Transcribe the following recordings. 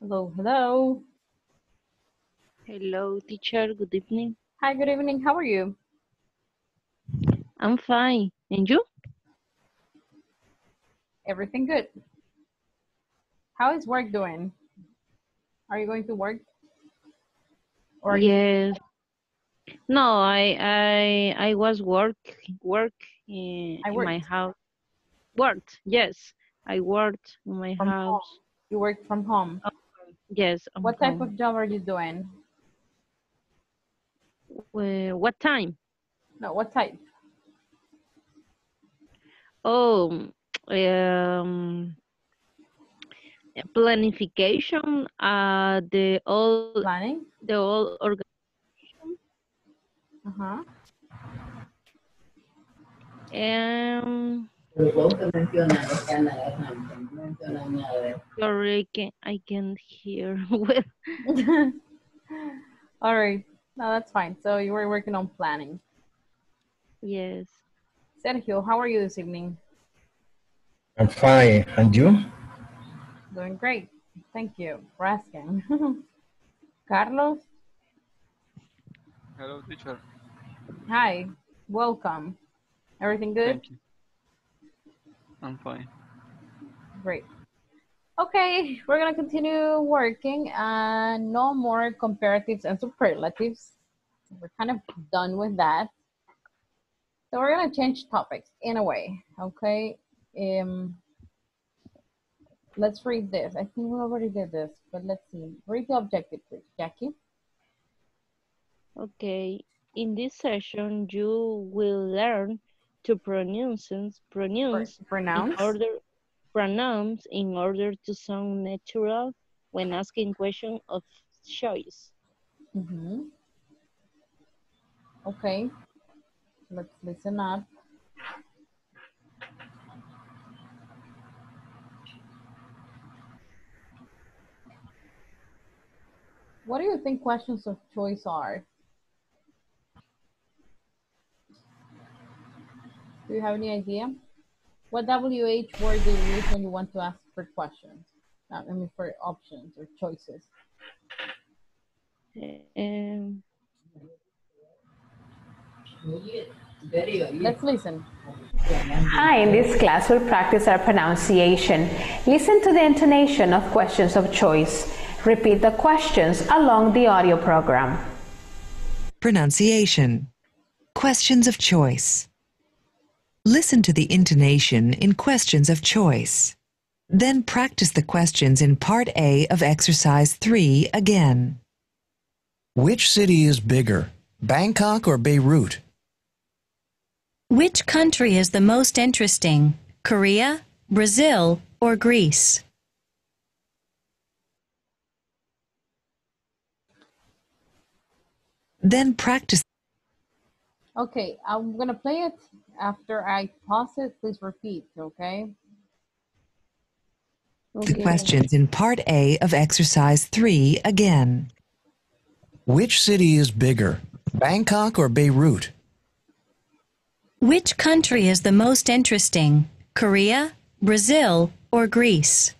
Hello, hello. Hello, teacher. Good evening. Hi, good evening. How are you? I'm fine. And you? Everything good. How is work doing? Are you going to work? Or are you- yes. No, I I I was work work in, I in my house. Worked. Yes, I worked in my From home. house. you work from home? Oh, Yes. I'm What type home. of job are you doing? Uh, what time? No, what type? Oh, um, planification. Uh, the all Planning? the all organization. Uh-huh. Um, sorry, I can I can't hear well. All right. No, that's fine. So you were working on planning. Yes. Sergio, how are you this evening? I'm fine. And you? Doing great. Thank you for asking. Carlos, Hello, teacher. hi. Welcome. Everything good? Thank you. I'm fine. Great. Okay, we're gonna continue working and no more comparatives and superlatives. We're kind of done with that. So we're gonna change topics in a way, okay? Um, let's read this. I think we already did this, but let's see. Read the objective, please, Jackie. Okay, in this session, you will learn to pronounce pronounce in Pronounce. order pronounce in order to sound natural when asking question of choice. Mm-hmm. Okay, let's listen up. What do you think questions of choice are? Do you have any idea? What WH word do you use when you want to ask for questions? Uh, I mean, for options or choices. Um, Let's listen. Hi, in this class we'll practice our pronunciation. Listen to the intonation of questions of choice. Repeat the questions along the audio program. Pronunciation. Questions of choice. Listen to the intonation in questions of choice. Then practice the questions in Part A of Exercise 3 again. Which city is bigger, Bangkok or Beirut? Which country is the most interesting? Korea, Brazil, or Greece? Then practice Okay, I'm gonna play it after I pause it. Please repeat, okay? the questions in Part A of Exercise 3 again. Which city is bigger, Bangkok or Beirut? Which country is the most interesting? Korea, Brazil, or Greece?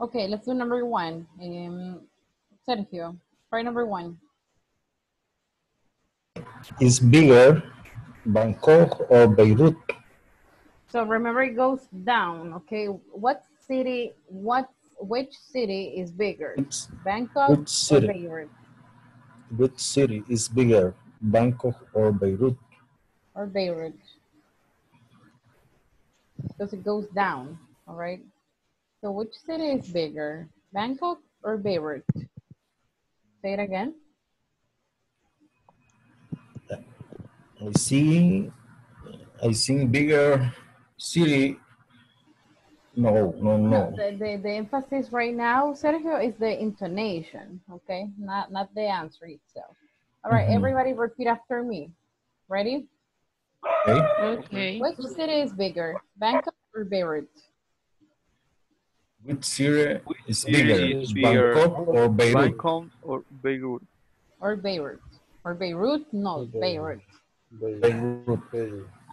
Okay, let's do number one. Um, Sergio, try number one. Is bigger Bangkok or Beirut? So remember, it goes down. Okay, what city? What? Which city is bigger? Which, Bangkok which or city? Beirut? which city is bigger, Bangkok or Beirut? Or Beirut? Because it goes down. All right. So which city is bigger, Bangkok or Beirut? Say it again. I see, I see bigger city. No, no, no. The, the, the emphasis right now, Sergio, is the intonation, okay? Not not the answer itself. All right, Mhm. everybody repeat after me. Ready? Okay. okay. Which city is bigger, Bangkok or Beirut? Which city is bigger, is bigger, Bangkok or Beirut? Bangkok or Beirut? Or Beirut? Or Beirut? No, Beirut. Beirut.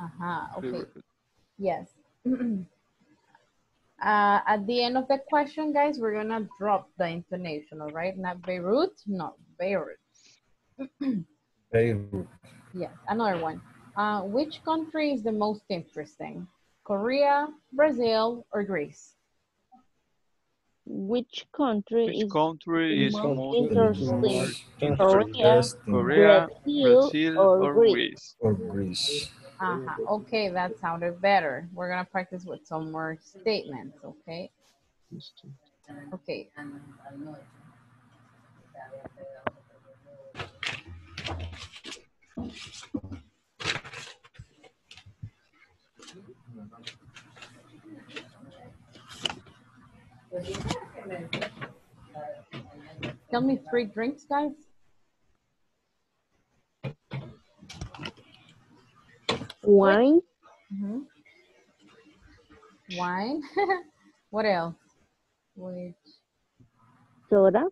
Uh-huh, okay. Beirut. Yes. uh, at the end of the question, guys, we're gonna drop the intonation, all right? Not Beirut, no, Beirut. Beirut. Yes, another one. Uh, which country is the most interesting? Korea, Brazil, or Greece? Which country Which is country is most most interesting? Interesting. Korea, Korea, Brazil, Brazil, or or Greece? Greece? Or Greece. Uh-huh. Okay, that sounded better. We're gonna practice with some more statements, okay? Okay. Tell me three drinks, guys. Wine, Mhm. Wine. what else? Which soda,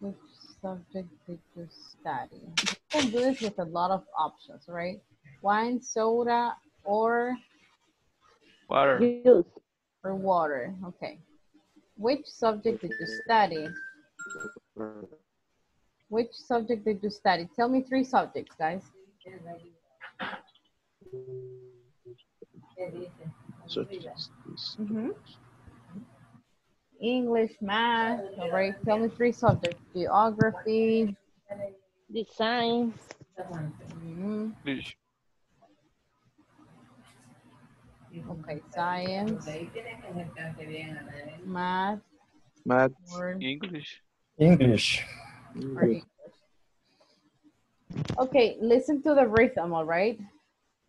which subject did you study? You can do this with a lot of options, right? Wine, soda, or Water. juice, or water. Okay. Which subject did you study? Which subject did you study? Tell me three subjects, guys. Mhm. English, math, all right. Tell me three subjects. Geography. design, mhm, English. Okay, science, math, Math. or, English. English. English. Okay, listen to the rhythm, all right?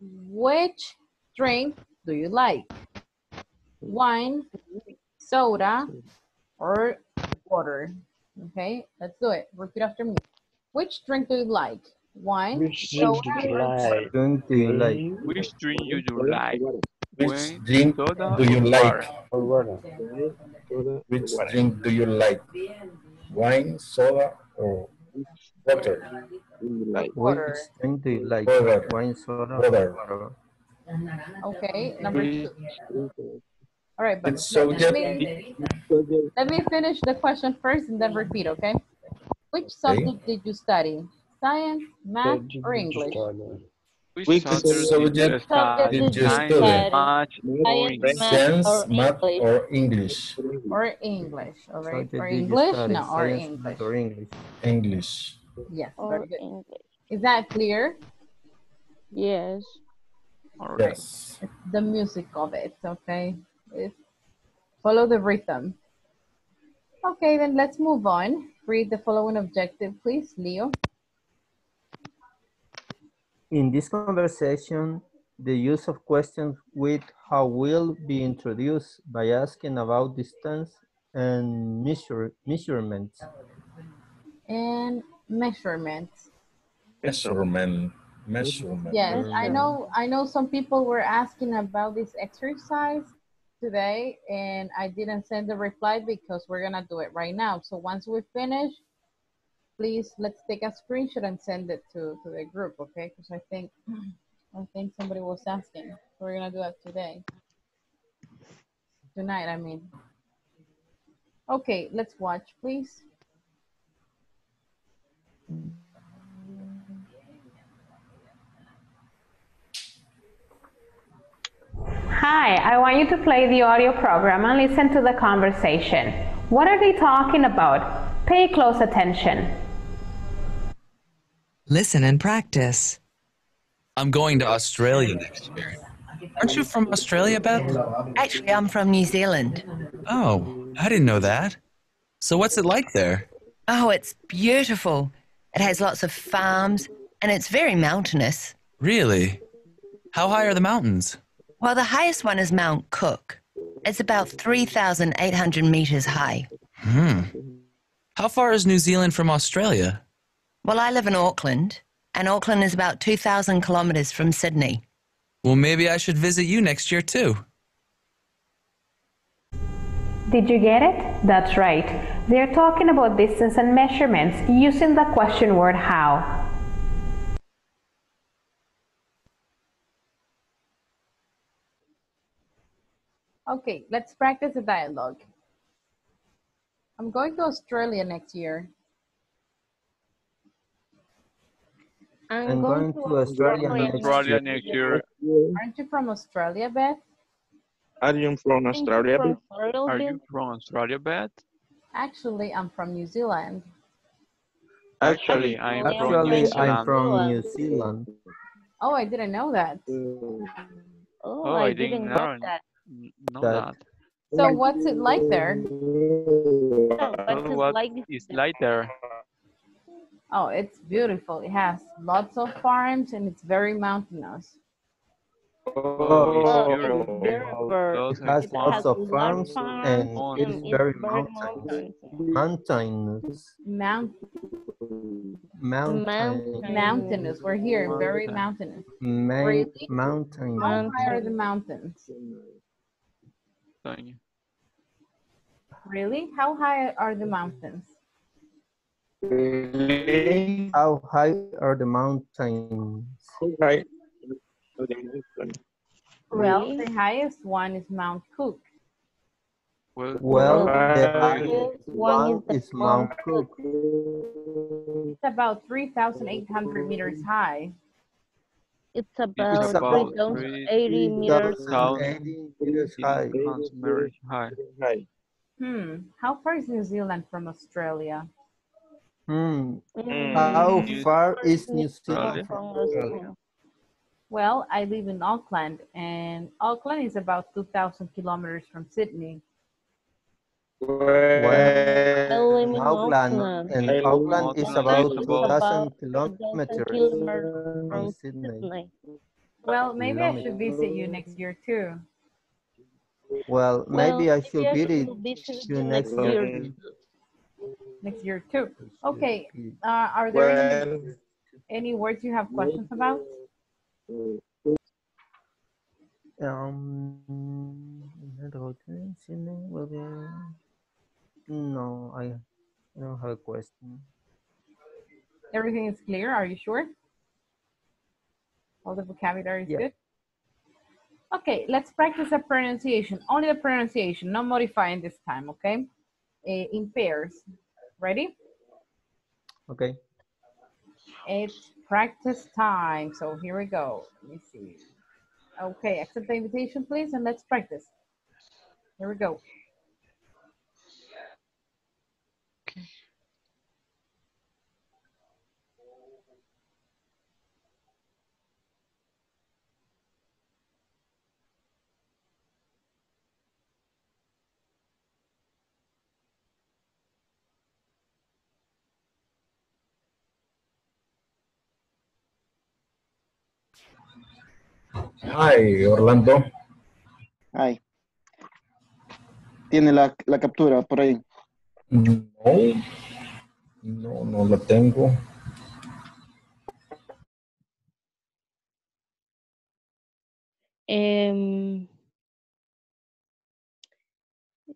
Which drink do you like? Wine, soda, or water? Okay, let's do it. Repeat after me. Which drink do you like? Wine, soda, Drink do you like? Which drink do you do like? Which drink do you like? Which drink do you like? Wine, soda, or water? water? Which drink do you like? Water. Wine, soda, Water. or Okay, number two. All right, but so let me, let me finish the question first and then repeat, okay? Which subject did you study? Science, math, or English? Which Which subject subject did you study? did you Science. Math, or Science, English? or English? or English? Or English, all right? subject Or English? study? No, or English. Or English. English. Yes, Or. English. Is that clear? Yes. Okay. Yes. The music of it, okay? It's, follow the rhythm. Okay, then let's move on. Read the following objective, please, Leo. In this conversation, the use of questions with how will be introduced by asking about distance and measure, measurements. And measurements. Measurement. Measurement. Yes, I know. I know some people were asking about this exercise today, and I didn't send the reply because we're gonna do it right now. So once we finish, please let's take a screenshot and send it to to the group, okay? Because I think I think somebody was asking. We're gonna do that today. Tonight, I mean. Okay, let's watch, please. Hi, I want you to play the audio program and listen to the conversation. What are they talking about? Pay close attention. Listen and practice. I'm going to Australia next year. Aren't you from Australia, Beth? Actually, I'm from New Zealand. Oh, I didn't know that. So what's it like there? Oh, it's beautiful. It has lots of farms and it's very mountainous. Really? How high are the mountains? Well, the highest one is Mount Cook. It's about 3,800 meters high. Hmm. How far is New Zealand from Australia? Well, I live in Auckland, and Auckland is about 2,000 kilometers from Sydney. Well, maybe I should visit you next year too. Did you get it? That's right. They're talking about distance and measurements using the question word how. Okay, let's practice the dialogue. I'm going to Australia next year. I'm going to Australia next Australia year. next year. Aren't you from Australia, Beth? Are you from Australia? From Are you from Australia, Beth? Actually, I'm from New Zealand. Actually, I'm from New Actually, I'm Zealand. from New Zealand. Oh, I didn't know that. Oh, Oh, I, I didn't didn't know know that. Know That- that. So what's it like there? No, what's it like? is like there? Oh, it's beautiful. It has lots of farms and it's very mountainous. Oh, Oh, it's it's beautiful. beautiful. It has It lots has of farms farms and oh, it is and very it's very mountainous. mountainous. Mountainous. Mountainous. mountainous. We're here, very mountainous. Main Really? mountain. How high are the mountains? Really? How high are the mountains? How high are the mountains? Right. Well, the highest one is Mount Cook. Well, Well, the highest one one is is the Mount Mount Cook. It's about 3,800 meters high. It's about about 3,080 meters. 3,080 meters high. High. Hmm. How far is New Zealand from Australia? Hmm. Mm, How New- far is New Zealand? from Australia. Well, I live in Auckland, and Auckland is about 2,000 kilometers from Sydney. Well, Well, in Auckland, Auckland. and I live in Auckland is about 2,000 2,000 kilometers kilometers from from Sydney. Sydney. Well, maybe I should visit you next year too. Well, maybe Well, I should visit visit you you next next year. year. Next year too. Okay. Uh, are there any, Well, any words you have questions about? Um, no, I, I don't have a question. Everything is clear. Are you sure? All the vocabulary is Yeah. good. Okay, let's practice the pronunciation. Only the pronunciation, no modifying this time. Okay, Eh, in pairs. Ready? Okay. It's practice time. So here we go. Let me see. Okay, accept the invitation, please, and let's practice. Here we go. Hi, Orlando. Ay. Tiene la, la captura por ahí. No, no, no la tengo. Um,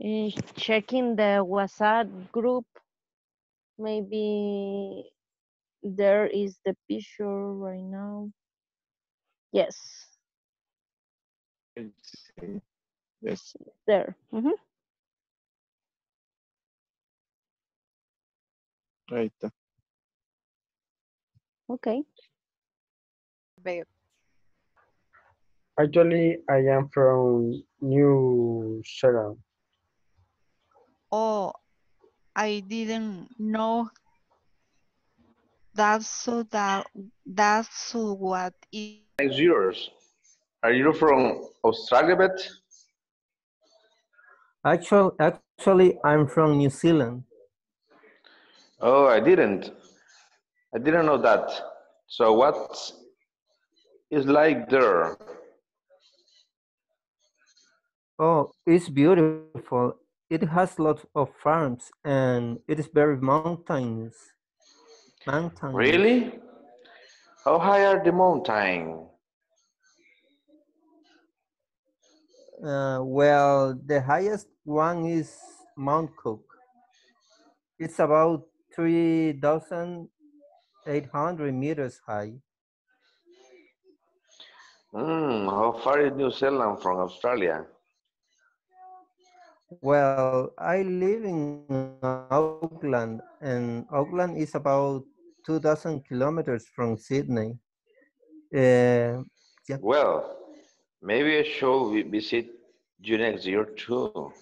eh, checking the WhatsApp group. Maybe there is the picture right now. Yes, Yes. there. Mhm. Ahí está. Okay. Actually, I am from New Zealand. Oh, I didn't know that's so that that's so what it yours. Are you from Australia, Bet? Actually, actually, I'm from New Zealand. Oh, I didn't. I didn't know that. So what is like there? Oh, it's beautiful. It has lots of farms and it is very mountainous. Mountainous. Really? How high are the mountain? Uh, well, the highest one is Mount Cook. It's about 3,800 meters high. Hmm, how far is New Zealand from Australia? Well, I live in Auckland, and Auckland is about 2,000 kilometers from Sydney. Uh, yeah. Well, maybe I should vi- visit you next year too.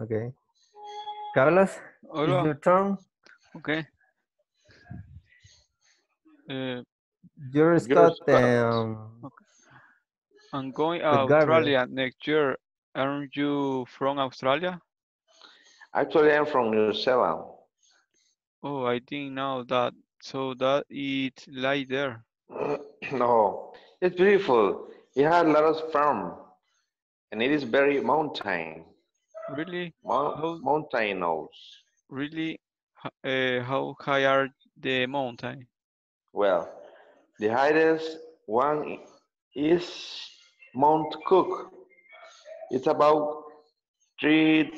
Okay. Carlos, Hola. it's your turn. Okay. Uh, You're You're start start. um, I'm going With Gabriel. Australia next year. Aren't you from Australia? Actually, I'm from New Zealand. Oh, I didn't know that. So that it's like there. no, it's beautiful. It has a lot of farm, and it is very mountain, Really? Mount, How- mountainous. Really? Uh, how high are the mountain? Well, the highest one is Mount Cook. It's about three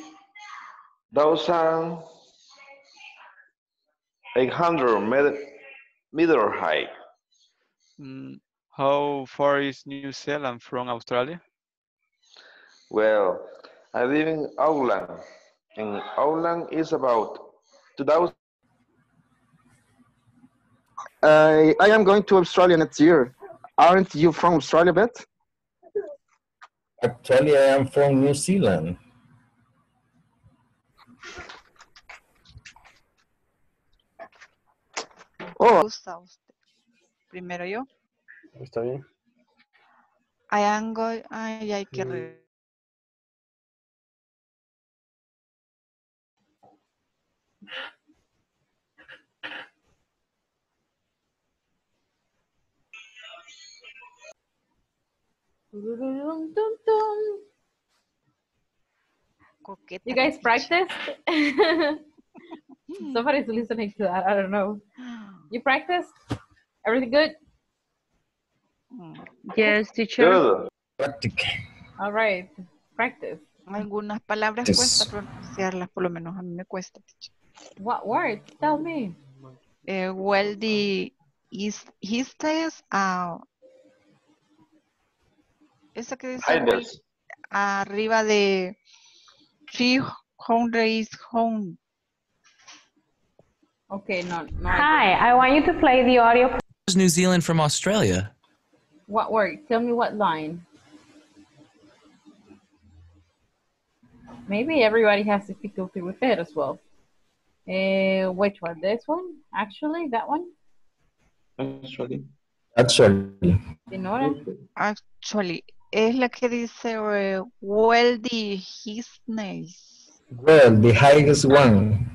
thousand eight hundred meter, meter high. Mm, how far is New Zealand from Australia? Well, I live in Auckland, and Auckland is about 2,000. I I am going to Australia next year. Aren't you from Australia, Bet? Actually, I am from New Zealand. Oh, Gusta. Primero yo. Está bien. I am going, ay, hay que eh, re- coqueta. You guys practiced? Somebody's listening to that. I don't know. You practiced? Everything good? Yes, teacher. Good. Practic. All right. Practice. Algunas palabras Yes. cuesta pronunciarlas, por lo menos a mí me cuesta. teacher. What word? Tell me. Well, wealthy is his test, ah, esa que dice wealthy, arriba de 300 is home. Okay, no, no. Hi, I want you to play the audio. New Zealand from Australia? What word? Tell me what line. Maybe everybody has difficulty with it as well. Uh, which one? This one? Actually, that one? Actually. Actually. Dinora? Actually, es la que dice eh, wealthy his nice. Well, the highest one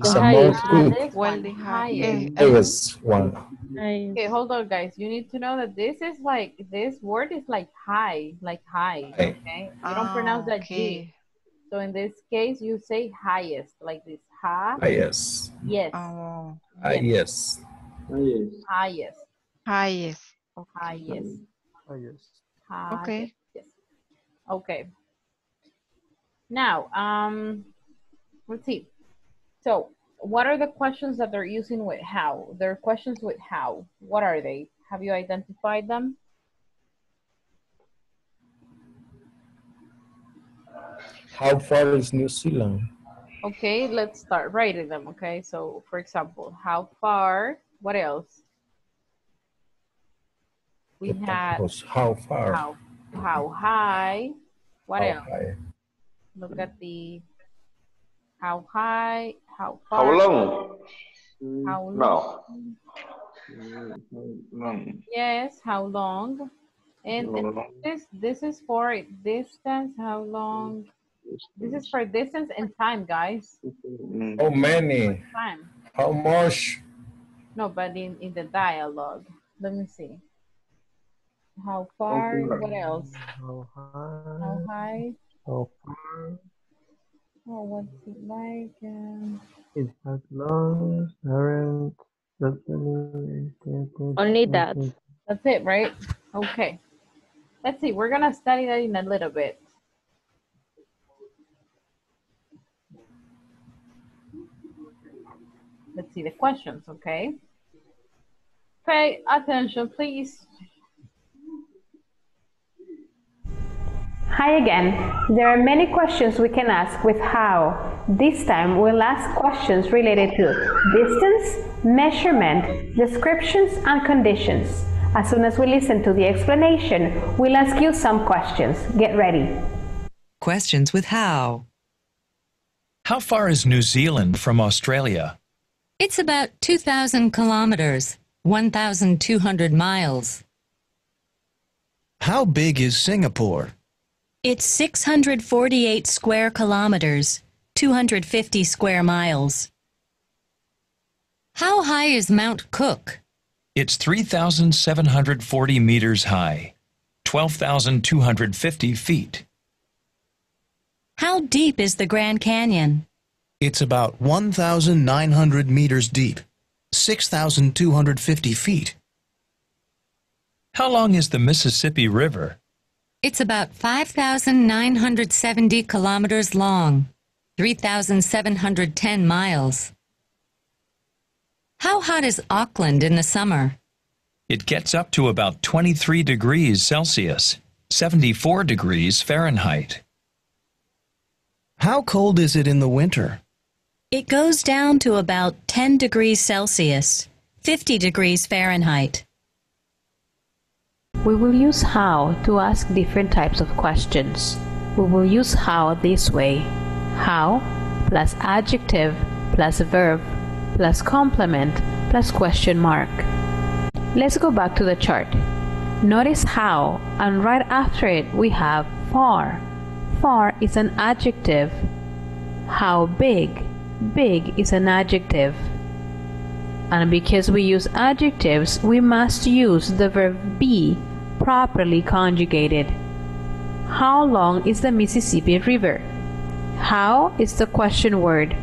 is The a highest Mount one. Cook. This one, Wealthy highest. high. Highest one. Okay, hold on, guys. You need to know that this is like this word is like high, like high. High. Okay, you don't pronounce that G. Ah, okay. So in this case, you say highest, like this. Ha. Highest. Yes. Oh, Highest. Highest. highest. Highest. Oh, yes. Highest. Okay. Yes. Okay. Now, um, let's see. So, what are the questions that they're using with how? They're questions with how. What are they? Have you identified them? How far is New Zealand? Okay, let's start writing them. Okay, so for example, how far? What else? We The had How far? how how high? What How else? high? Look at the how high, how far, How long? how mm, long? No. Yes, how long? And, and Long. this this is for distance. How long? This is for distance and time, guys. How many? Time. How much? No, but in in the dialogue. Let me see. How far? What else? How high? How high? How far? Oh, what's it like? Um, It has long, aren't Only that. That's it, right? Okay. Let's see. We're gonna study that in a little bit. Let's see the questions, okay? Pay attention, please. Hi again. There are many questions we can ask with how. This time we'll ask questions related to distance, measurement, descriptions, and conditions. As soon as we listen to the explanation, we'll ask you some questions. Get ready. Questions with how. How far is New Zealand from Australia? It's about 2,000 kilometers, 1,200 miles. How big is Singapore? It's 648 square kilometers, 250 square miles. How high is Mount Cook? It's 3,740 meters high, 12,250 feet. How deep is the Grand Canyon? It's about 1,900 meters deep, 6,250 feet. How long is the Mississippi River? It's about 5,970 kilometers long, 3,710 miles. How hot is Auckland in the summer? It gets up to about 23 degrees Celsius, 74 degrees Fahrenheit. How cold is it in the winter? It goes down to about 10 degrees Celsius, 50 degrees Fahrenheit. We will use how to ask different types of questions. We will use how this way. How plus adjective plus verb plus complement plus question mark. Let's go back to the chart. Notice how and right after it we have far. Far is an adjective. How big? Big is an adjective. And because we use adjectives, we must use the verb be properly conjugated. How long is the Mississippi River? How is the question word.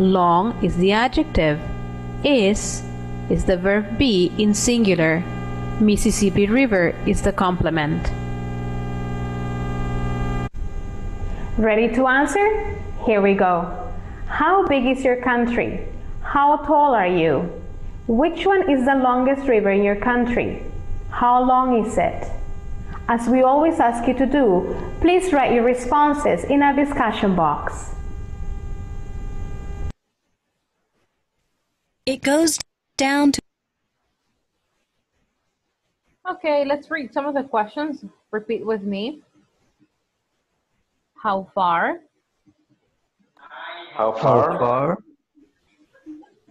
Long is the adjective. Is is the verb be in singular. Mississippi River is the complement. Ready to answer? Here we go. How big is your country? How tall are you? Which one is the longest river in your country? How long is it? As we always ask you to do, please write your responses in our discussion box. It goes down to Okay, let's read some of the questions. Repeat with me. How far? How far? How far?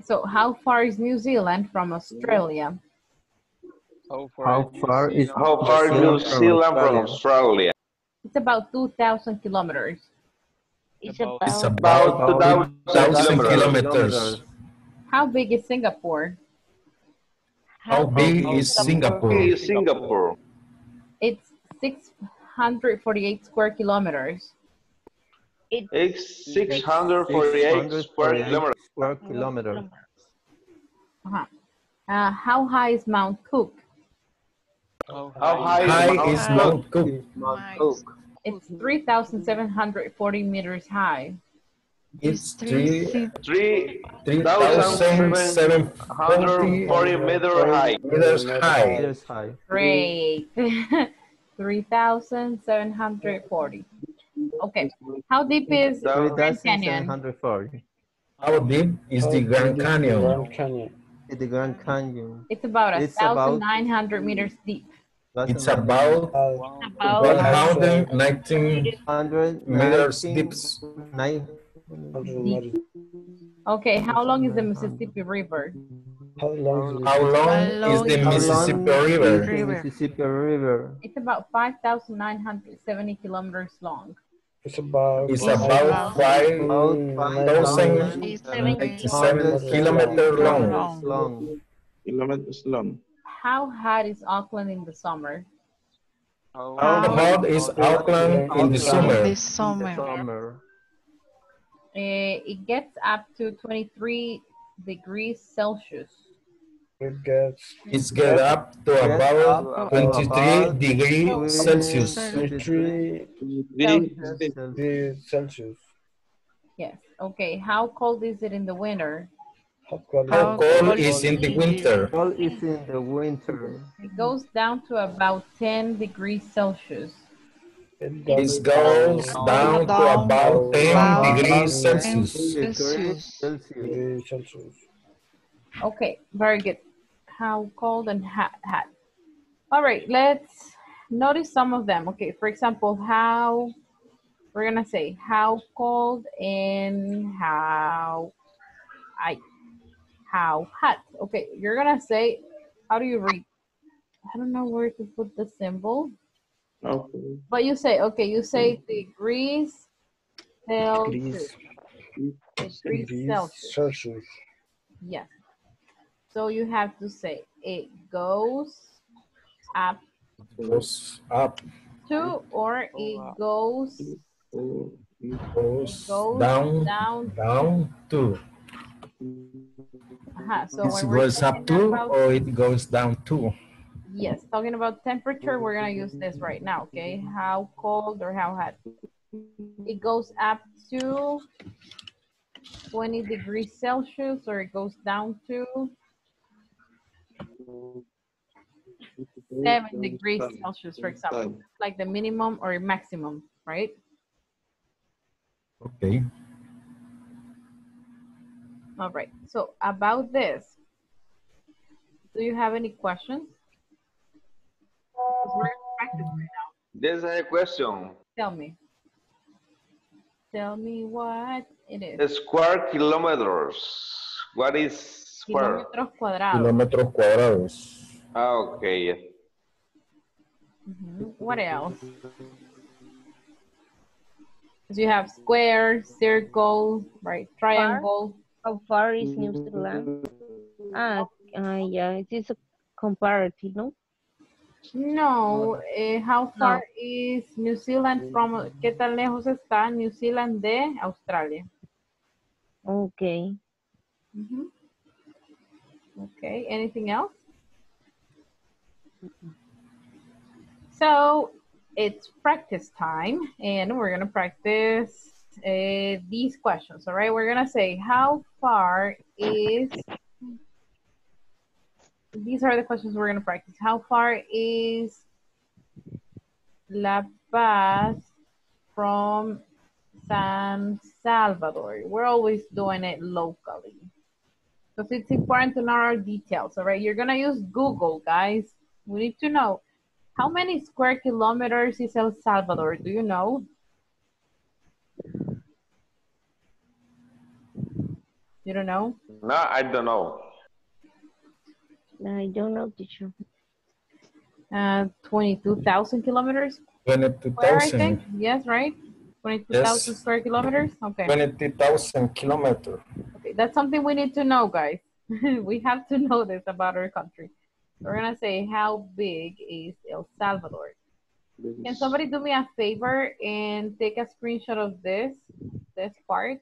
So how far is New Zealand from Australia? How How far is How far is New Zealand from Australia? It's about 2,000 kilometers. It's About- about, It's about About 2,000 kilometers. kilometers. How big is Singapore? How big is Singapore? Okay, Singapore. It's 648 square kilometers. it, It's 648 square kilometers. square kilometer. Uh-huh. Uh, how high is Mount Cook? Oh, How How high High is is Mount Mount Cook. Nice. Cook. It's 3,740 meters high. It's three Three 3,740 140 meter meters high. Meters high. Great. 3,740. Okay. How deep is Grand Canyon? 3,740. How deep is the Grand Canyon? Grand Canyon. The Grand Canyon. It's about It's about- 1,900 meters deep. That's It's about about About 119 meters deep. Nine, Okay, how long is the Mississippi River? How long is How long is the Mississippi is River? Mississippi River. It's about 5,970 kilometers long. It's about It's about About 5,087 kilometers long. long. Kilometers long. How hot is Auckland in the summer? How How hot is Auckland in the summer? This summer. Summer. Eh, it gets up to 23 degrees Celsius. it gets It's get up to about 23 degrees Celsius. 23 degrees Celsius. Yes. Okay. How cold is it in the winter? How cold How cold is in the winter? Cold is in the winter. It goes down to about 10 degrees Celsius. It goes down to about 10 degrees Celsius. Okay, very good. How cold and hot, hot. All right, let's notice some of them. Okay, for example, how, we're gonna say how cold and how, I, how hot. Okay, you're gonna say, how do you read? I don't know where to put the symbol, Okay. but you say, okay, you say degrees Celsius. Degrees Celsius. Celsius. Yes. So you have to say it goes up Goes up, to or it goes it goes goes down, down. down to. Uh-huh. So It goes up to about, or it goes down to. yes, talking about temperature, we're gonna use this right now, okay? How cold or how hot? It goes up to 20 degrees Celsius or it goes down to 7 degrees Celsius, for example, like the minimum or maximum, right? Okay. All right, so about this, do you have any questions? 'Cause we're gonna practice right now. There's a question. Tell me. Tell me what it is. Square kilometers. What is square? Kilómetros cuadrados. Kilómetros cuadrados. Ah, okay. Mhm. What else? 'Cause you have square, circle, right? Triangle. How far is New Zealand? Ah, uh, yeah, it is a comparative, no? No, eh, how far is New Zealand from, qué tan lejos está New Zealand de Australia? Okay. Mhm. Okay, anything else? So it's practice time and we're gonna practice uh, these questions, all right? We're gonna say how far is, these are the questions we're gonna practice. How far is La Paz from San Salvador? We're always doing it locally. Because it's important to know our details, all right? You're gonna use Google, guys. We need to know how many square kilometers is El Salvador? Do you know? You don't know? No, I don't know. I don't know, teacher. Uh, 22,000 kilometers 22,000. think. Yes, right? 22,000 Yes. square kilometers? Okay. 20,000 kilometers. Okay, that's something we need to know, guys. we have to know this about our country. We're gonna say, how big is El Salvador? Can somebody do me a favor and take a screenshot of this, this part?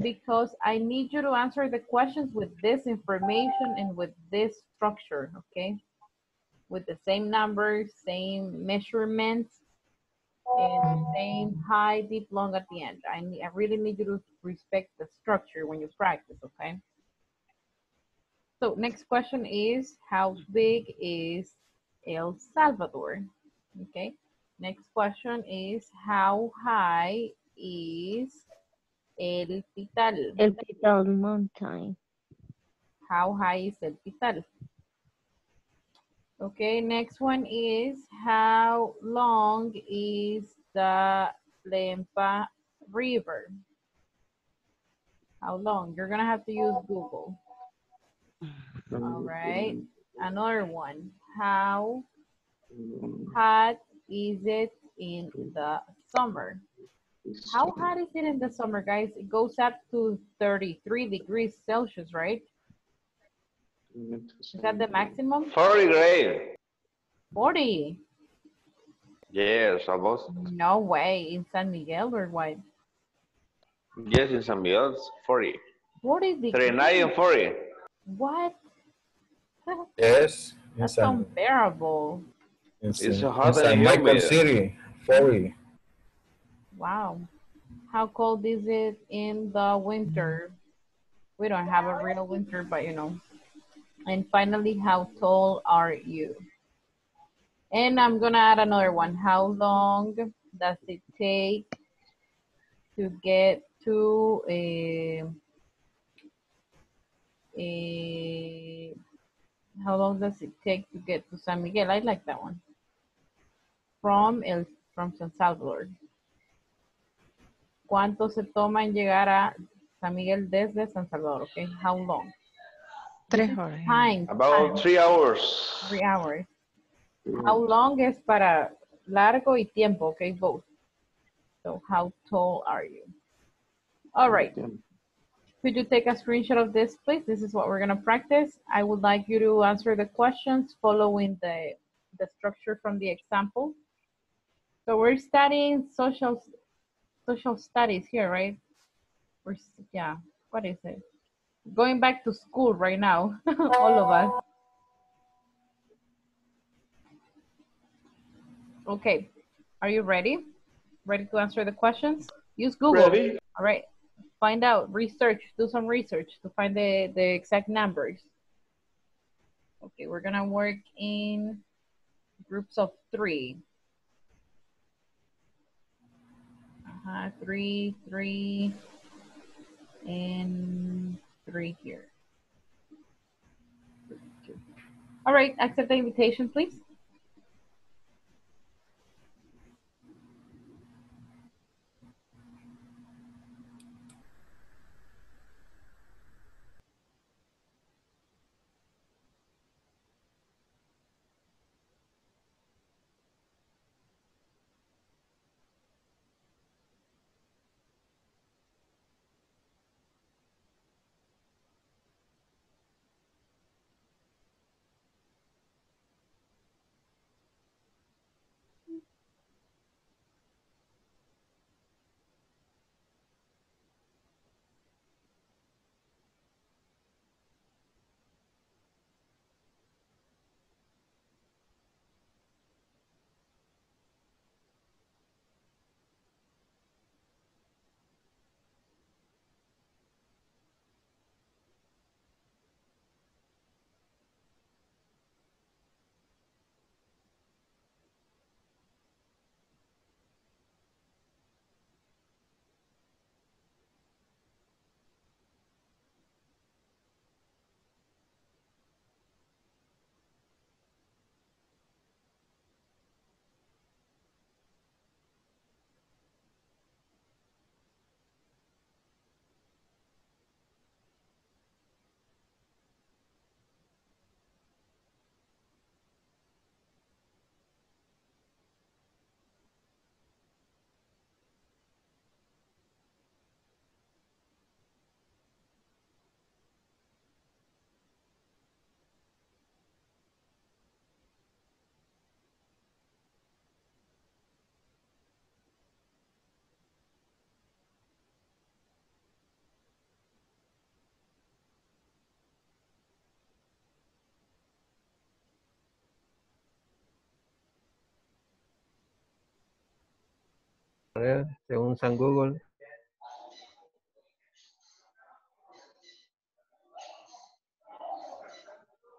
Because I need you to answer the questions with this information and with this structure, okay? With the same numbers, same measurements, and same high, deep, long at the end. I need, I really need you to respect the structure when you practice, okay? So next question is, how big is El Salvador? Okay. Next question is, how high is El Pital? El Pital Mountain. How high is El Pital? Okay, next one is, how long is the Lempa River? How long? You're gonna have to use Google. All right, another one. How hot is it in the summer? How hot is it in the summer, guys? It goes up to 33 degrees Celsius, right? Is that the maximum? 40 grade. 40. Yes, almost. No way. In San Miguel or what? Yes, in San Miguel's 40. 40 degrees. 39 and 40. What? Yes. That's unbearable. In It's San- hotter in than Michael humid. City, 40. Wow. How cold is it in the winter? We don't have a real winter, but you know. And finally, how tall are you? And I'm gonna add another one. How long does it take to get to a, a how long does it take to get to San Miguel? I like that one. From el from San Salvador. ¿Cuánto se toma en llegar a San Miguel desde San Salvador? Okay, how long? Tres horas. Time. About time. three hours. Three hours. Mm. How long es para largo y tiempo, okay, both. So how tall are you? All right. Could you take a screenshot of this, please? This is what we're gonna practice. I would like you to answer the questions following the, the structure from the example. So we're studying social, social studies here, right? We're, yeah, what is it? Going back to school right now, all of us. Okay, are you ready? Ready to answer the questions? Use Google. Ready. All right, find out, research, do some research to find the, the exact numbers. Okay, we're gonna work in groups of three. Uh-huh, three, three, and three here. All right, accept the invitation, please. Ver, según San Google.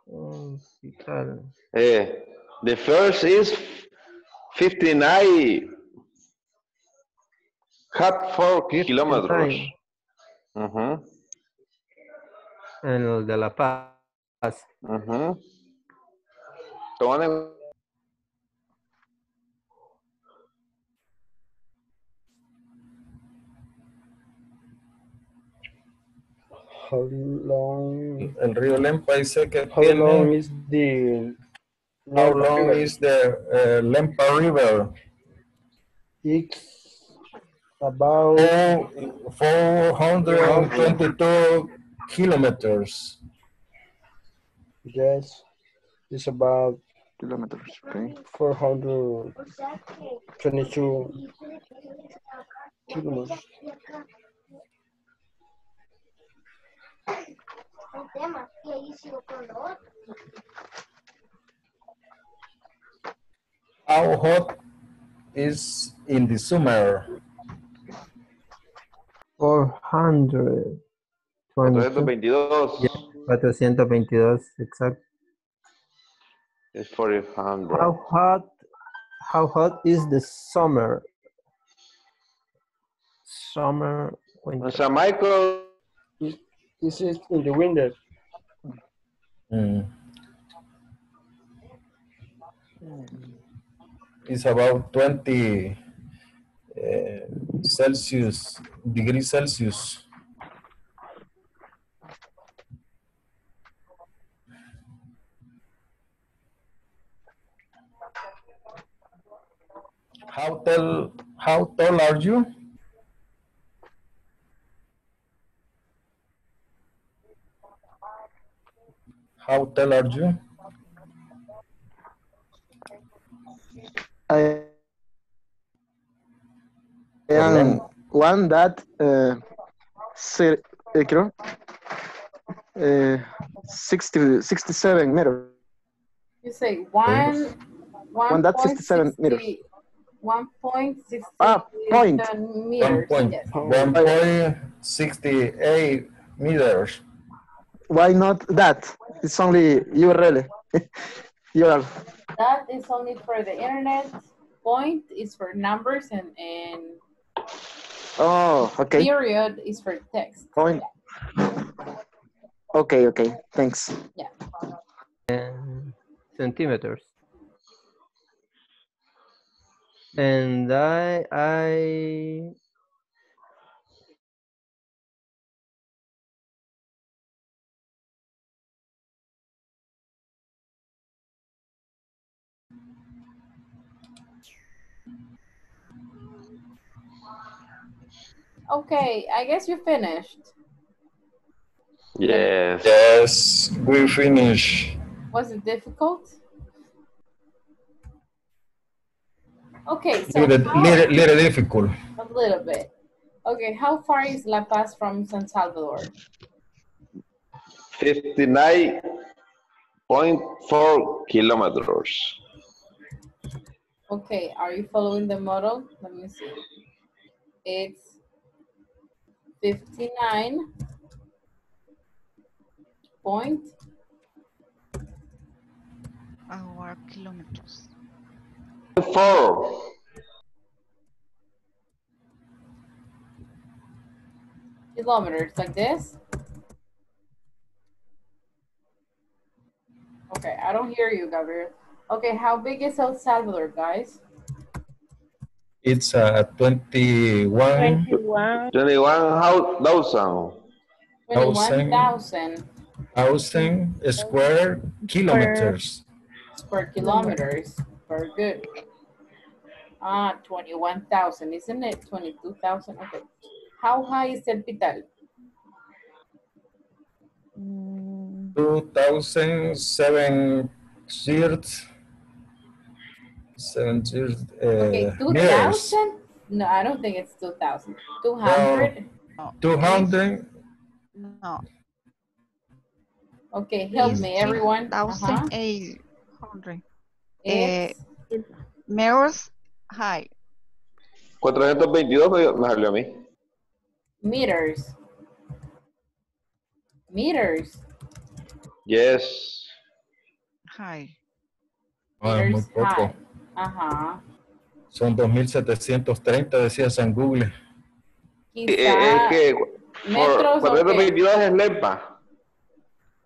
Hospital. Eh, the first is 59 half four kilometers. Ujú, En el de La Paz. ujú. Toman en- How long? El río Lempa dice que How long is the? How long is the uh, Lempa River? It's about Four hundred and twenty-two kilometers. yes, it's about Kilometers, okay. Four hundred twenty-two kilometers. How hot is in the summer? 422. 422. Yeah, 422, exacto. It's 400. How hot, how hot is the summer? Summer, winter. San Michael, This is in the winter. Mm. It's about 20 uh, Celsius, degrees Celsius. How tall, how tall are you? How tall are you? I am one that uh, si- eh, uh, 60, 67 meters. You say one, one One that point 67 meters. sixty- One point sixty. Ah, point. One Meters, point, yes. one point sixty-eight meters. Why not that? It's only URL. URL. That is only for the internet. Point is for numbers and, and Oh, okay. period is for text. Point. Okay, okay. Thanks. Yeah. and centimeters. And I, I, Okay, I guess you finished. yes. Yes, we finish. Was it difficult? Okay, so Little, how- little, little difficult. a little bit. Okay, how far is La Paz from San Salvador? 59.4 kilometers. Okay, are you following the model? Let me see. It's 59 point Our kilometers. Four. kilometers, like this. Okay, I don't hear you, Gabriel. Okay, how big is El Salvador, guys? It's uh, 21. 21. 21,000. 21,000. Thousand square kilometers. Square kilometers. Very good. Ah, 21,000, isn't it? 22,000, okay. How high is El Pital? 2,700 70, uh, okay, 2000? No, I don't think it's 2000. 200? Uh, 200? No. Okay, help me, everyone. 1,800. Uh-huh. Uh eh, -huh. uh, meters high. 422 me salió a mí. Meters. Meters. Yes. Hi. Meters ah, muy poco. High. Ajá. Son 2730, decía San Google. Eh, eh, Es que por- 422 es LEMPA.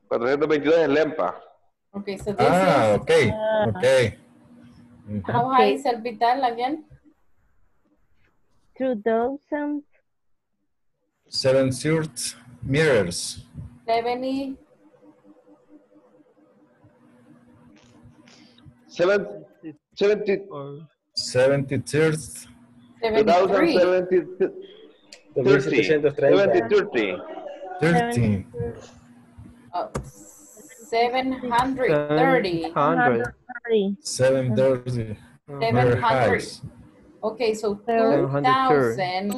422 es LEMPA. Okay, so Ah, is, okay, okay. how high is again? 2000. Seven years meters. 70, Seven, 70, 70 years. 73. 2070, 30, 70, 30. 13. Oh, 730. 700. 730. Seven hundred. Okay, so two 730. thousand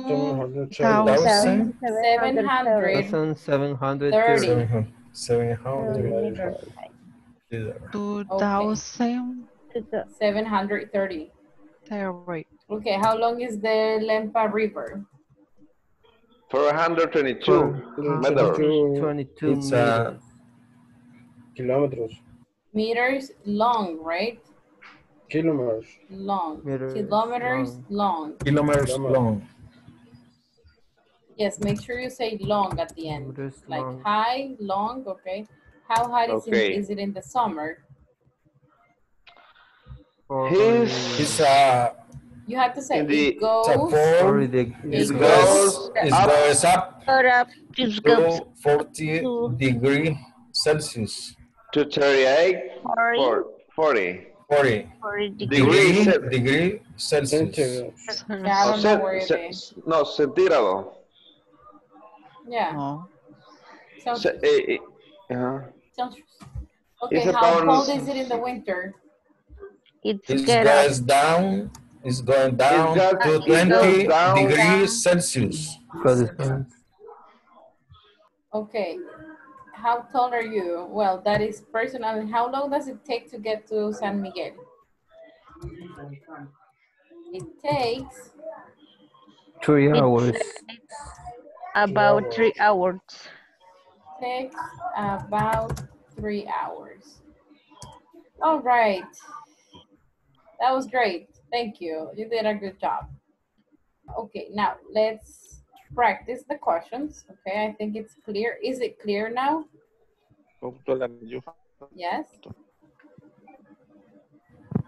Thousand. seven hundred Thousand seven hundred Thirty. thirty. 700. 2,000. Seven hundred thirty. Right. Okay, how long is the Lempa River? 422 meters. 22 It's uh, Kilometers. Meters long, right? Kilometers. Long. Meters Kilometers long. Kilometers long. Yes, make sure you say long at the end. Meters Like long. high, long, okay. How hot is, Okay. it, is it in the summer? His It's a uh, You have to say In the- it goes. it's. Sorry, the, It It goes, goes it up. goes up up. Just go to 40 degree Celsius. to 38, Sorry. for 40. 40 for the Degree, degree, ce- degree Celsius. Yeah, I o don't oh, know where it no, centígrado. Yeah. Oh. No. Sounds, Ce- eh, eh uh-huh. ajá. sounds, okay, how cold is it in the winter? It's It get up. goes down, it's going down got- to 20 down. degrees Celsius. Okay. How tall are you? Well, that is personal. How long does it take to get to San Miguel? It takes three hours. About three hours. It takes about three hours. All right. That was great. Thank you. You did a good job. Okay, now let's practice the questions. Okay, I think it's clear. Is it clear now? Yes.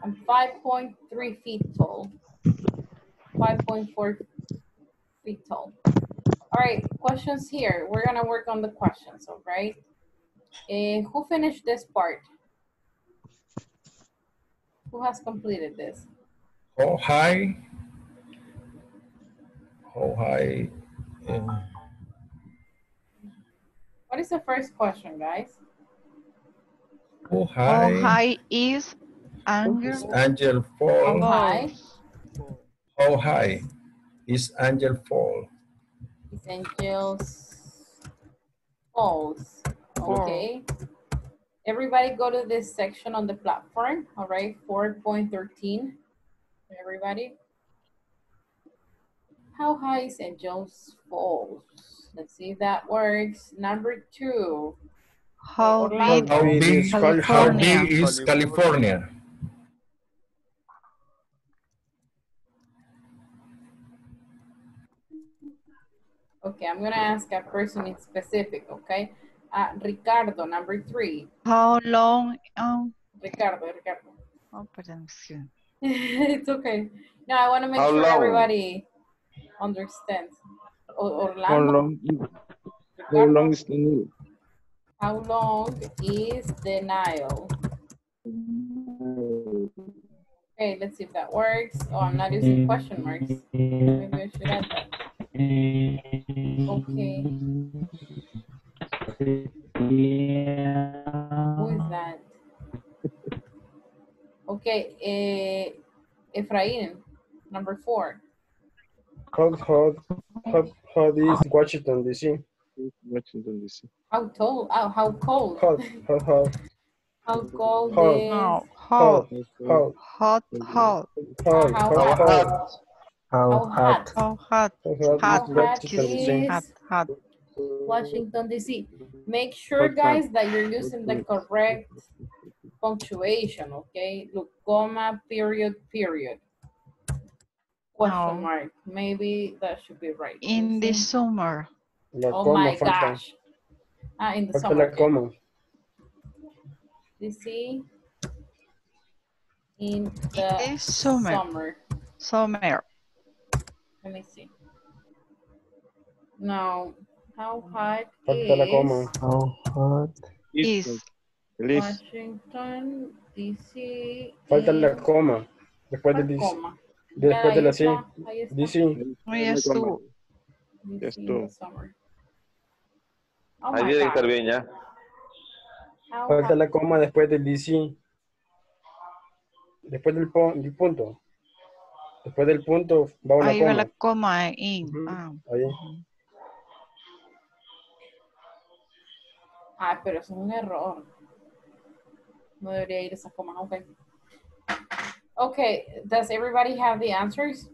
I'm 5.3 feet tall. 5.4 feet tall. All right, questions here. We're gonna work on the questions, all right? Eh, who finished this part? Who has completed this? How high? How high? um, What is the first question, guys? how How high high is anger? is Angel How Fall? high How high is Angel Fall? is Angel's Falls? Okay. Everybody go to this section on the platform, all right? 4.13. Everybody. How high is Angel's Falls? Let's see if that works. Number two. How Orlando. big How big, is how big is California? Okay, I'm gonna ask a person in specific, okay? Uh, Ricardo, number three. How long? Um, Ricardo, Ricardo. oh, perdón, sí. it's okay. No, I want to make How sure long? everybody understands. O- Orlando, How long? How long is the Nile? how long is the Nile? Okay, let's see if that works. Oh, I'm not using question marks. Maybe I should add that. Okay, who is that? Okay, eh, Efraín, number four. How hot, how hot is Washington DC? Washington DC. How tall? Oh, how cold? Hot, how hot, How cold Hot. is? No, hot, hot, hot, hot, hot. hot, How how hot? hot, How How hot? hot? How hot? how hot Hot. is How hot Washington DC? is Hot, hot. Washington DC? Make sure, Hot, hot. guys, that you're using the correct punctuation, okay? Look, comma, period, period. Question No. mark. Maybe that should be right. Let me In the see. summer. La Oh coma my falta. gosh. Ah, in the Falta summer. la coma. DC. In the the summer. summer. Summer. Let me see. No. How hot Falta la is coma. How hot? Is. Washington, D.C. Falta la coma. Después de ¿Cuál DC. coma? Después de Ahí la C. ahí. DC. Hoy estuvo. Oh Ahí God. estar bien ya. Falta la coma después del DC. Después del, po- del punto. Después del punto va una Ahí va coma. la coma. In. Ujú. Ah, Ahí. Ah, pero eso es un error. No debería ir esa coma. Ok. Okay, does everybody have the answers?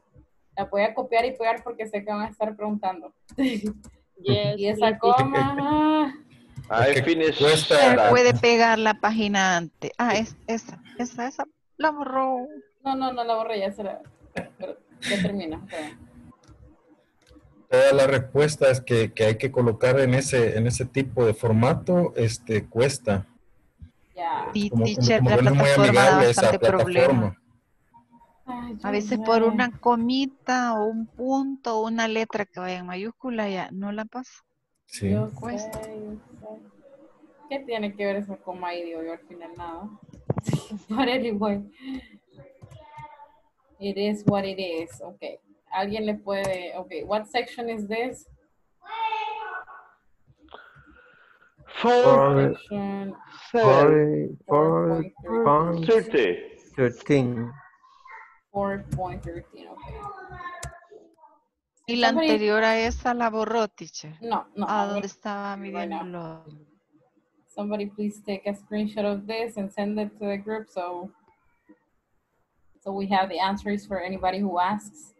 La voy a copiar y pegar porque sé que van a estar preguntando. Yes, y esa coma. ah, I finished Se puede pegar la página antes. Ah, es, esa, esa, esa. La borró. No, no, no la borré, ya será. Pero ya termina. espera. Toda la respuesta es que, que hay que colocar en ese, en ese tipo de formato, este, cuesta. Sí, Como- como- teacher, como la es muy plataforma da bastante problema. Ay, A veces por una comita o un punto o una letra que vaya en mayúscula ya no la pasa. Sí. Yo Cuesta. sé, yo sé. ¿Qué tiene que ver esa coma ahí? Digo yo al final nada. But anyway. It is what it is. Okay. ¿Alguien le puede? Okay. What section is this? Four, Section four, four, 4.13. point 30. thirteen. 4.13. Okay. Y la Somebody- anterior a esa la borró, teacher. No, no. ¿A I'm dónde estaba midiendo now. Somebody please take a screenshot of this and send it to the group so so we have the answers for anybody who asks.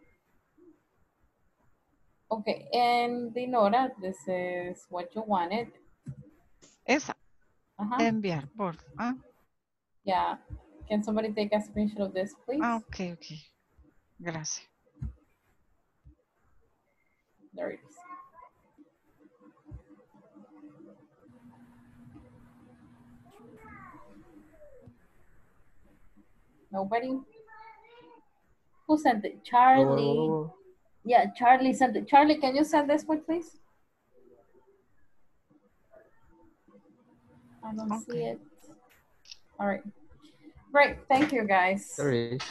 Okay, and Dinora, this is what you wanted. Esa. Uh-huh. Enviar, por. Ah, Yeah. Can somebody take a screenshot of this, please? ah, ok, ok. Gracias. There it is. Nobody? Who sent it? Charlie. Yeah, Charlie sent it. Charlie, can you send this one, please? I don't see it. All right. Great. Thank you, guys. There it is.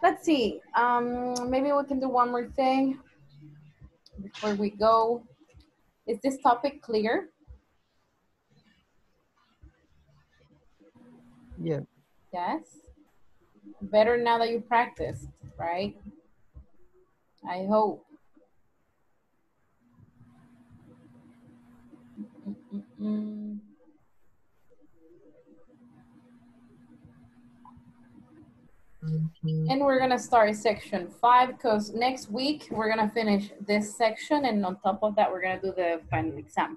Let's see. Um, maybe we can do one more thing before we go. Is this topic clear? Yeah. Yes. Better now that you practiced, right? I hope. Mm-mm-mm. And we're gonna start section five because next week we're gonna finish this section and on top of that we're gonna do the final exam.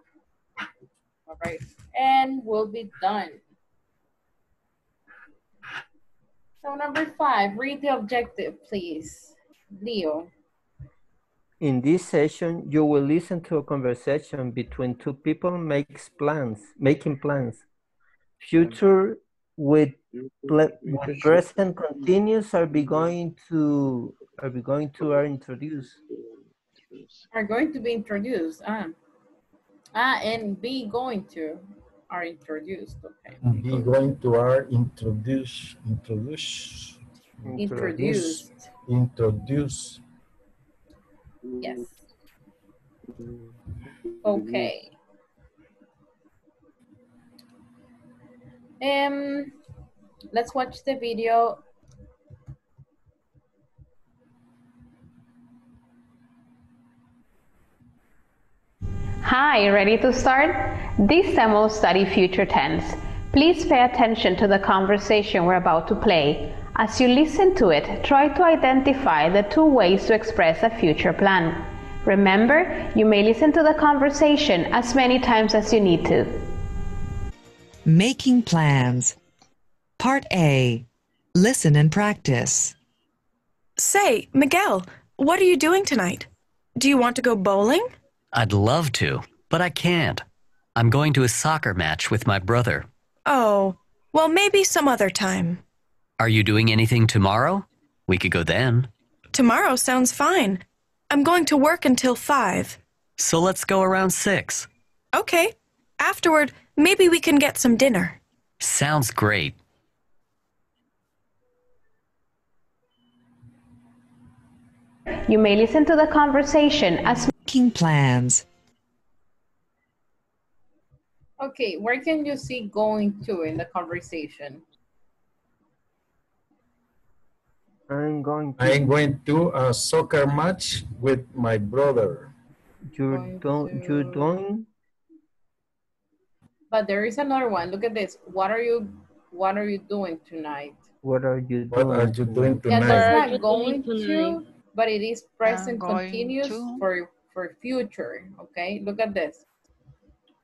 All right, and we'll be done. So number five, read the objective, please. Leo. In this session, you will listen to a conversation between two people makes plans, making plans. Future with, with present continuous are be going to are we going to are introduced. Are going to be introduced. Ah, ah and be going to are introduced. Okay. Be going to our introduce, introduce, Introduced. introduce. Yes. Okay. Um, let's watch the video. Hi, ready to start? This demo study future tense. Please pay attention to the conversation we're about to play. As you listen to it, try to identify the two ways to express a future plan. Remember, you may listen to the conversation as many times as you need to. Making plans. Part A. Listen and practice. Say, Miguel, what are you doing tonight? Do you want to go bowling? I'd love to, but I can't. I'm going to a soccer match with my brother. Oh, well, maybe some other time. Are you doing anything tomorrow? We could go then. Tomorrow sounds fine. I'm going to work until 5. So let's go around 6. Okay. Afterward, maybe we can get some dinner. Sounds great. You may listen to the conversation as Making plans. Okay, where can you see going to in the conversation? I'm going to. I'm going to a soccer match with my brother. You don't. You don't. But there is another one. Look at this. What are you what are you doing tonight? What are you doing? What are you doing Yeah, tonight? that's you not going to, but it is present continuous to. for for future. Okay, look at this.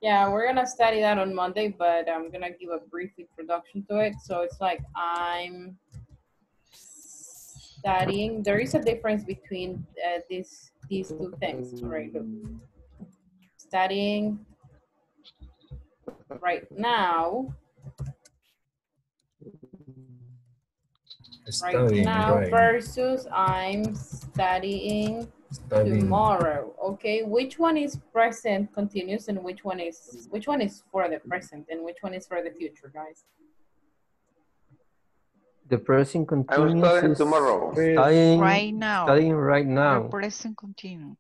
Yeah, we're gonna study that on Monday, but I'm gonna give a brief introduction to it. So it's like I'm studying. There is a difference between uh, these these two things, right? Look, studying right now. Right Studying, now right. versus I'm studying Studying. tomorrow. Okay, which one is present continuous and which one is which one is for the present and which one is for the future, guys? The present I will continuous study is tomorrow. studying Right now. Studying right Or now. present continuous.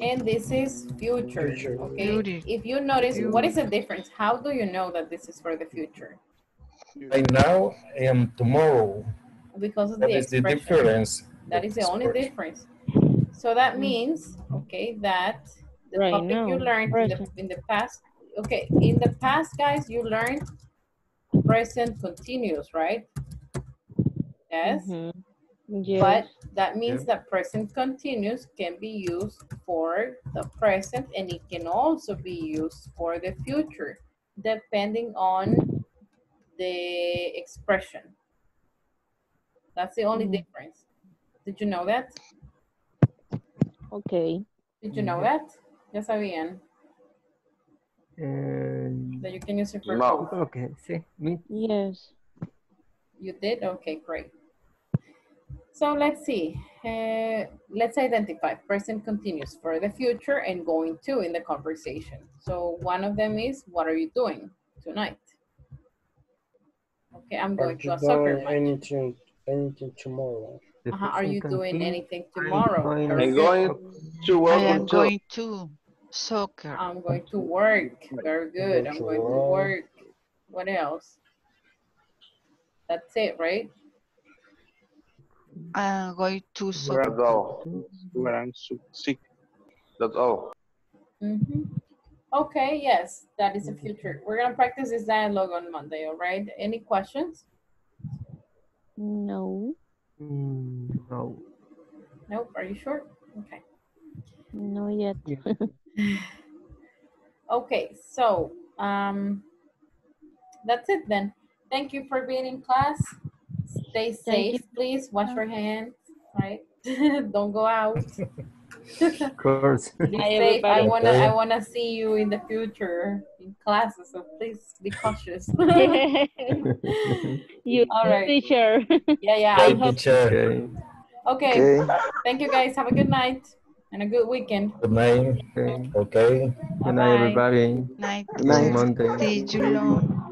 And this is future. Okay. If you notice, what is the difference? How do you know that this is for the future? Right now and tomorrow. Because of That the is the difference. That is the only difference. So that means, okay, that the Right topic you learned in the, in the past, okay, in the past, guys, you learned present continuous, right? Yes. Mhm. Yes. But that means that present continuous can be used for the present and it can also be used for the future, depending on the expression. That's the only Mm. difference. Did you know that? Okay. Did you know that? Ya sabían And that you can use it for No. both. okay, see me. Yes. You did? Okay, great. So let's see. Uh, let's identify present continuous for the future and going to in the conversation. So one of them is, what are you doing tonight? Okay, I'm going to you a soccer doing match. anything, anything tomorrow? Uh-huh, Are you doing anything tomorrow? I'm going to work. I am going to soccer. I'm going to work. Very good. I'm going to work. What else? That's it, right? I'm going to Where soccer. That's all. where I'm so sick. That's all. Mhm. Okay, yes, that is the future. We're gonna practice this dialogue on Monday, all right? Any questions? No. Mm, no. Nope, are you sure? Okay. No yet. Okay, so, um, that's it then. Thank you for being in class. Stay safe, please. Wash your hands, right? Don't go out. Of course. Be safe. I wanna, I wanna see you in the future in classes, so please be cautious. you All right. teacher. Yeah, yeah. Bye, I hope. teacher. okay. Okay. Okay. Thank you guys. Have a good night and a good weekend. Good night. Okay. Okay. Good night, Bye-bye. everybody. Night. Good night. Monday. See you long.